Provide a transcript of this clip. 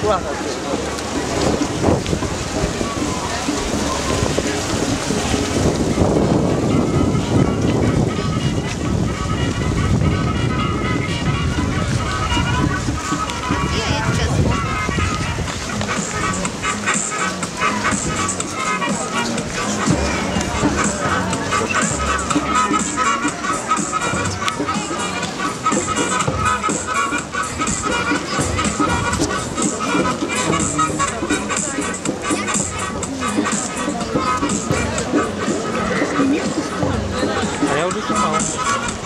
突然好吃 do canal.